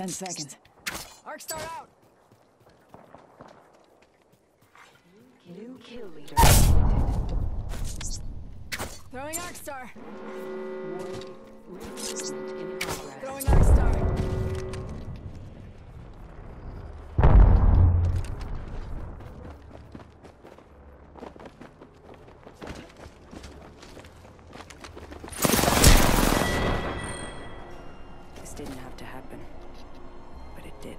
Ten seconds. Arc star out. New kill leader. Throwing arc star. Reinforcement in. Throwing arc star. didn't have to happen. But it did.